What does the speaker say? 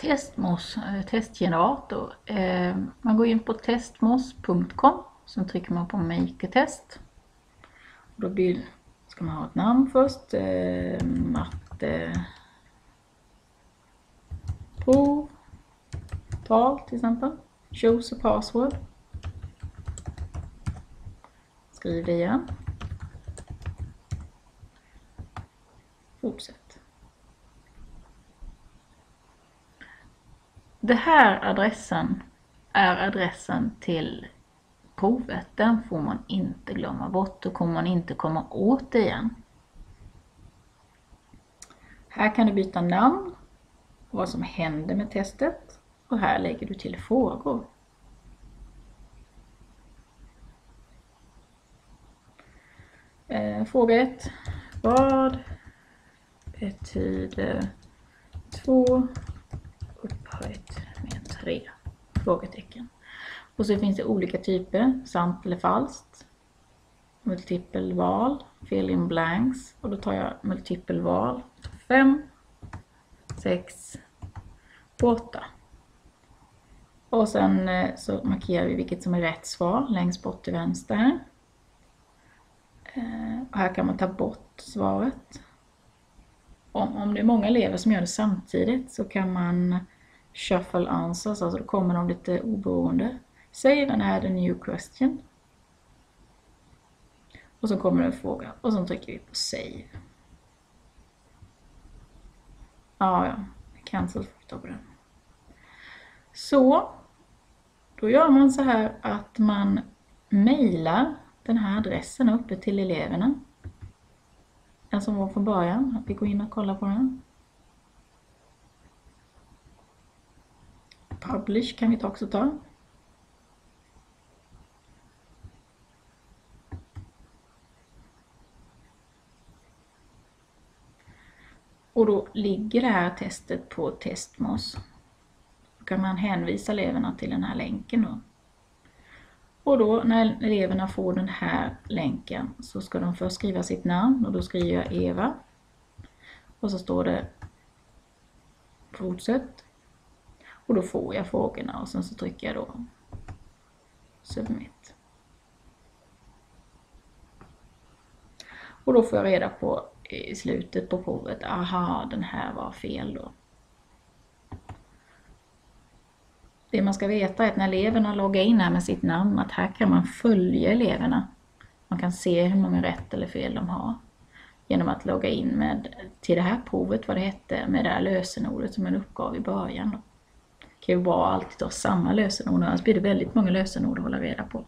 Testmos, eh, testgenerator. Eh, man går in på testmos.com, sen trycker man på Make a test. Då blir, ska man ha ett namn först, eh, matte prov, tal till exempel, choose a password. Skriv det igen. Fortsätt. Det här adressen är adressen till provet. Den får man inte glömma bort. Då kommer man inte komma åt det igen. Här kan du byta namn, vad som händer med testet och här lägger du till frågor. Eh, fråga 1. Vad betyder 2 3? Frågetecken. Och så finns det olika typer, sant eller falskt. Multipelval, fill in blanks och då tar jag multipelval. 5, 6, 8. Och sen eh, så markerar vi vilket som är rätt svar längst bort till vänster. Eh, och här kan man ta bort svaret. Om, om det är många elever som gör det samtidigt så kan man shuffle answers, alltså då kommer de lite oberoende. Save and add a new question. Och så kommer det en fråga och så trycker vi på save. Ja, ja, cancel får vi ta på den. Så, då gör man så här att man mejlar den här adressen uppe till eleverna. Den som var från början, att vi går in och kollar på den. Publish kan vi också ta. Och då ligger det här testet på Testmos. Då kan man hänvisa eleverna till den här länken då. Och då när eleverna får den här länken så ska de först skriva sitt namn och då skriver jag Eva. Och så står det Fortsätt. Och då får jag frågorna och sen så trycker jag då Submit. Och då får jag reda på i slutet på provet, aha den här var fel då. Det man ska veta är att när eleverna loggar in här med sitt namn, att här kan man följa eleverna. Man kan se hur många rätt eller fel de har. Genom att logga in med, till det här provet, vad det hette, med det här lösenordet som man uppgav i början. Då. Det kan ju vara alltid ha samma lösenord, annars blir det väldigt många lösenord att hålla reda på.